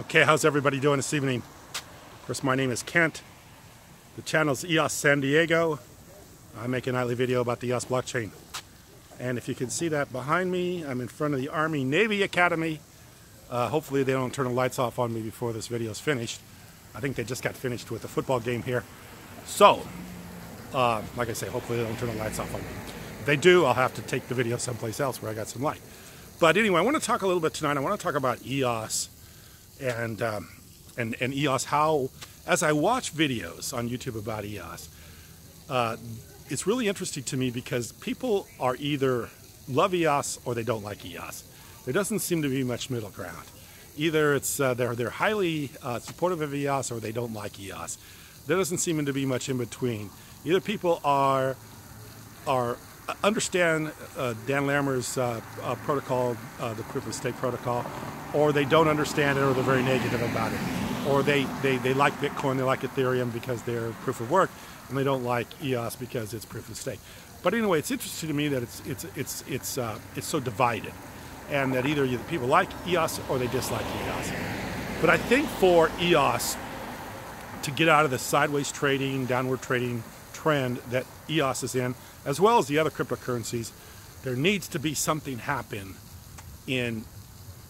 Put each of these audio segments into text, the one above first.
Okay, how's everybody doing this evening? Of course, my name is Kent. The channel's EOS San Diego. I make a nightly video about the EOS blockchain. And if you can see that behind me, I'm in front of the Army Navy Academy. Uh, hopefully they don't turn the lights off on me before this video is finished. I think they just got finished with the football game here. So, uh, like I say, hopefully they don't turn the lights off on me. If they do, I'll have to take the video someplace else where I got some light. But anyway, I want to talk a little bit tonight. I want to talk about EOS and um, and and EOS. How, as I watch videos on YouTube about EOS, uh, it's really interesting to me because people are either love EOS or they don't like EOS. There doesn't seem to be much middle ground. Either it's uh, they're they're highly uh, supportive of EOS or they don't like EOS. There doesn't seem to be much in between. Either people are are understand uh, Dan Larimer's uh, uh, protocol, uh, the proof of stake protocol, or they don't understand it or they're very negative about it. Or they, they, they like Bitcoin, they like Ethereum because they're proof of work, and they don't like EOS because it's proof of stake. But anyway, it's interesting to me that it's, it's, it's, it's, uh, it's so divided, and that either people like EOS or they dislike EOS. But I think for EOS to get out of the sideways trading, downward trading trend that EOS is in, as well as the other cryptocurrencies, there needs to be something happen in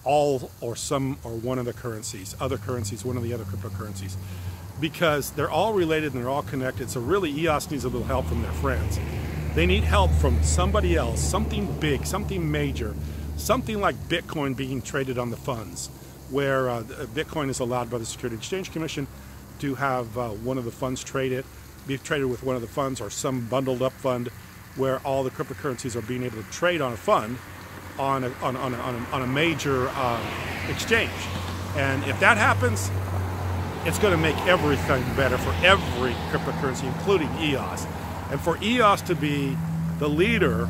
all or some or one of the currencies, other currencies, one of the other cryptocurrencies, because they're all related and they're all connected. So really, EOS needs a little help from their friends. They need help from somebody else, something big, something major, something like Bitcoin being traded on the funds, where uh, Bitcoin is allowed by the Security Exchange Commission to have uh, one of the funds traded be traded with one of the funds or some bundled up fund where all the cryptocurrencies are being able to trade on a fund on a, on, on, a, on, a, major uh, exchange. And if that happens, it's going to make everything better for every cryptocurrency, including EOS. And for EOS to be the leader,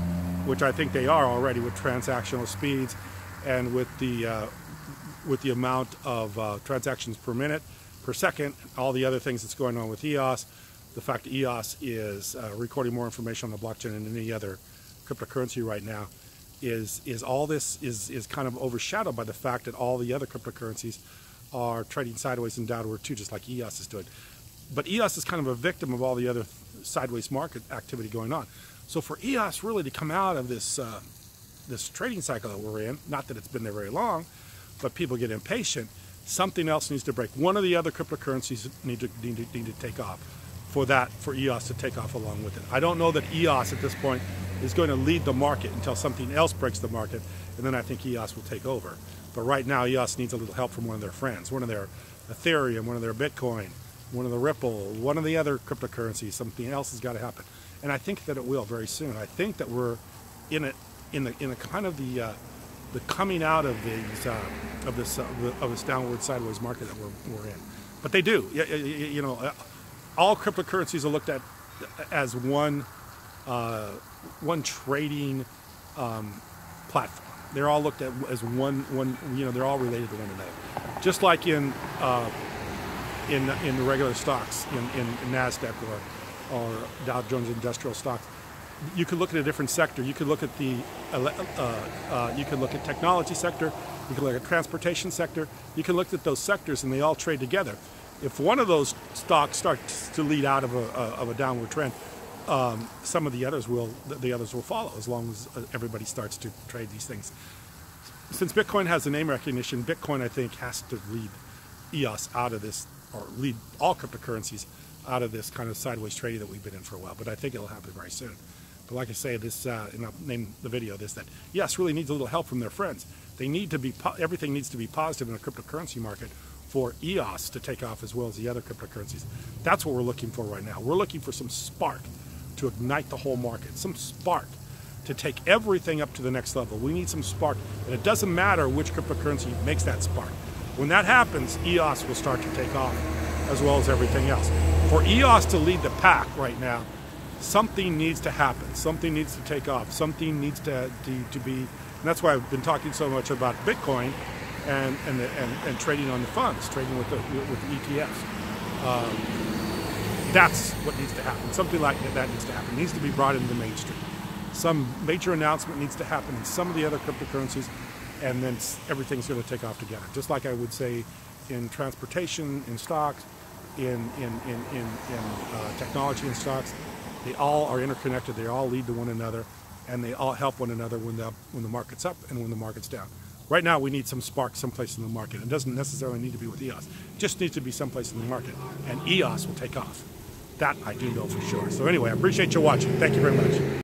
which I think they are already with transactional speeds and with the uh, with the amount of uh, transactions per minute, per second, all the other things that's going on with EOS, the fact that EOS is uh, recording more information on the blockchain than any other cryptocurrency right now is is all this is is kind of overshadowed by the fact that all the other cryptocurrencies are trading sideways and downward too, just like EOS is doing. But EOS is kind of a victim of all the other sideways market activity going on. So for EOS really to come out of this uh, this trading cycle that we're in, not that it's been there very long, but people get impatient. Something else needs to break. One of the other cryptocurrencies need to need to, need to take off for that for EOS to take off along with it. I don't know that EOS at this point is going to lead the market until something else breaks the market, and then I think EOS will take over. But right now, EOS needs a little help from one of their friends, one of their Ethereum, one of their Bitcoin, one of the Ripple, one of the other cryptocurrencies. Something else has got to happen, and I think that it will very soon. I think that we're in it in the in a kind of the uh, the coming out of these uh, of this uh, of this downward sideways market that we're, we're in. But they do, you, you know uh, all cryptocurrencies are looked at as one uh, one trading um, platform. They're all looked at as one one. You know, they're all related to one another. Just like in uh, in in the regular stocks in, in Nasdaq or or Dow Jones Industrial Stocks, you could look at a different sector. You could look at the uh, uh, you could look at technology sector. You could look at transportation sector. You can look at those sectors, and they all trade together if one of those stocks starts to lead out of a, of a downward trend, um, some of the others will the others will follow as long as uh, everybody starts to trade these things. Since Bitcoin has a name recognition, Bitcoin I think has to lead EOS out of this, or lead all cryptocurrencies out of this kind of sideways trading that we've been in for a while. But I think it'll happen very soon. But like I say, this uh, and I'll name the video this that EOS really needs a little help from their friends. They need to be everything needs to be positive in a cryptocurrency market for EOS to take off as well as the other cryptocurrencies. That's what we're looking for right now. We're looking for some spark to ignite the whole market, some spark to take everything up to the next level. We need some spark, and it doesn't matter which cryptocurrency makes that spark. When that happens, EOS will start to take off as well as everything else. For EOS to lead the pack right now, something needs to happen. Something needs to take off. Something needs to, to, to be, and that's why I've been talking so much about Bitcoin and and, the, and, and trading on the funds, trading with the with the ETFs. Um, that's what needs to happen. Something like that, needs to happen. It needs to be brought into the mainstream. Some major announcement needs to happen in some of the other cryptocurrencies, and then everything's going to take off together. Just like I would say in transportation, in stocks, in, in, in, in, in uh, technology and stocks. They all are interconnected. They all lead to one another, and they all help one another when the, when the market's up and when the market's down. Right now, we need some spark someplace in the market. It doesn't necessarily need to be with EOS. It just needs to be someplace in the market, and EOS will take off. That I do know for sure. So anyway, I appreciate you watching. Thank you very much.